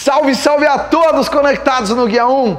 Salve, salve a todos conectados no Guia 1.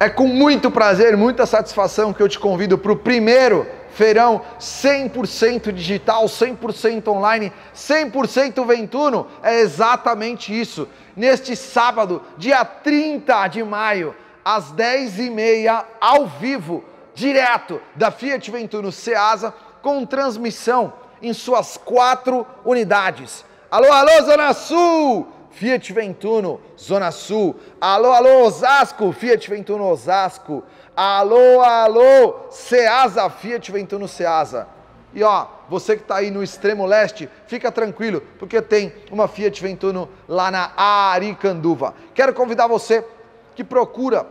É com muito prazer, muita satisfação que eu te convido para o primeiro feirão 100% digital, 100% online, 100% Ventuno. É exatamente isso. Neste sábado, dia 30 de maio, às 10h30, ao vivo, direto da Fiat Ventuno Ceasa, com transmissão em suas quatro unidades. Alô, alô, Zona Sul! Fiat Ventuno, Zona Sul. Alô, alô, Osasco, Fiat Ventuno, Osasco. Alô, alô, Ceasa, Fiat Ventuno, Ceasa. E ó, você que está aí no extremo leste, fica tranquilo, porque tem uma Fiat Ventuno lá na Aricanduva. Quero convidar você que procura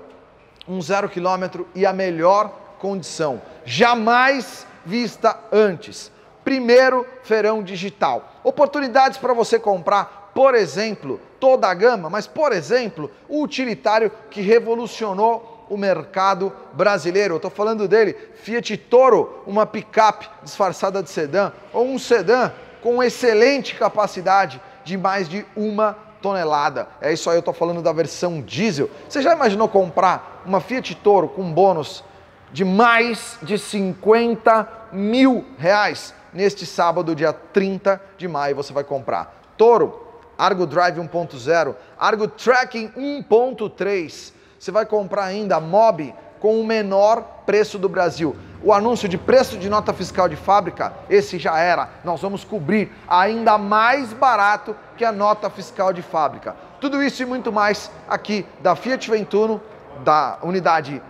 um zero quilômetro e a melhor condição, jamais vista antes. Primeiro feirão digital. Oportunidades para você comprar por exemplo, toda a gama, mas por exemplo, o utilitário que revolucionou o mercado brasileiro. Eu estou falando dele, Fiat Toro, uma picape disfarçada de sedã, ou um sedã com excelente capacidade de mais de uma tonelada. É isso aí, eu estou falando da versão diesel. Você já imaginou comprar uma Fiat Toro com bônus de mais de 50 mil reais? Neste sábado, dia 30 de maio, você vai comprar. Toro, Argo Drive 1.0, Argo Tracking 1.3. Você vai comprar ainda Mob com o menor preço do Brasil. O anúncio de preço de nota fiscal de fábrica, esse já era. Nós vamos cobrir ainda mais barato que a nota fiscal de fábrica. Tudo isso e muito mais aqui da Fiat Ventuno, da unidade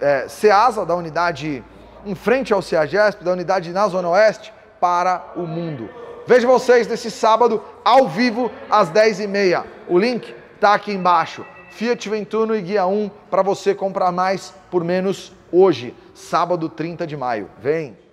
é, Ceasa, da unidade em frente ao CEAGESP, da unidade na Zona Oeste, para o mundo. Vejo vocês nesse sábado ao vivo às 10h30. O link está aqui embaixo. Fiat Ventuno e Guia 1 para você comprar mais por menos hoje, sábado 30 de maio. Vem!